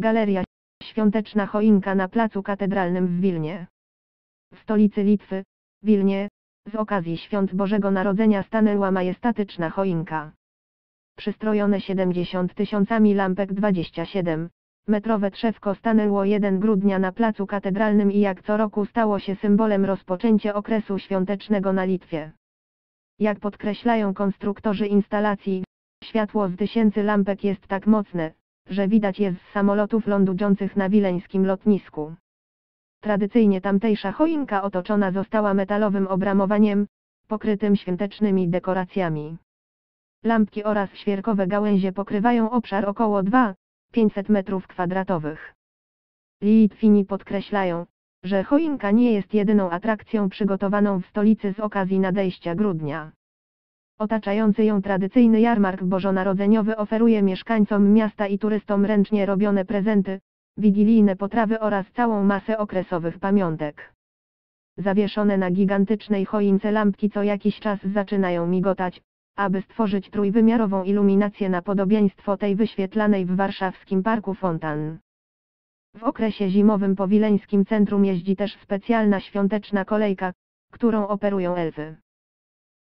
Galeria Świąteczna choinka na placu katedralnym w Wilnie. W stolicy Litwy, Wilnie, z okazji Świąt Bożego Narodzenia stanęła majestatyczna choinka. Przystrojone 70 tysiącami lampek 27, metrowe drzewko stanęło 1 grudnia na placu katedralnym i jak co roku stało się symbolem rozpoczęcia okresu świątecznego na Litwie. Jak podkreślają konstruktorzy instalacji, światło z tysięcy lampek jest tak mocne, że widać je z samolotów lądujących na wileńskim lotnisku. Tradycyjnie tamtejsza choinka otoczona została metalowym obramowaniem, pokrytym świątecznymi dekoracjami. Lampki oraz świerkowe gałęzie pokrywają obszar około 2,500 metrów kwadratowych. Litwini podkreślają, że choinka nie jest jedyną atrakcją przygotowaną w stolicy z okazji nadejścia grudnia. Otaczający ją tradycyjny jarmark bożonarodzeniowy oferuje mieszkańcom miasta i turystom ręcznie robione prezenty, wigilijne potrawy oraz całą masę okresowych pamiątek. Zawieszone na gigantycznej choince lampki co jakiś czas zaczynają migotać, aby stworzyć trójwymiarową iluminację na podobieństwo tej wyświetlanej w warszawskim parku fontan. W okresie zimowym po Wileńskim Centrum jeździ też specjalna świąteczna kolejka, którą operują elfy.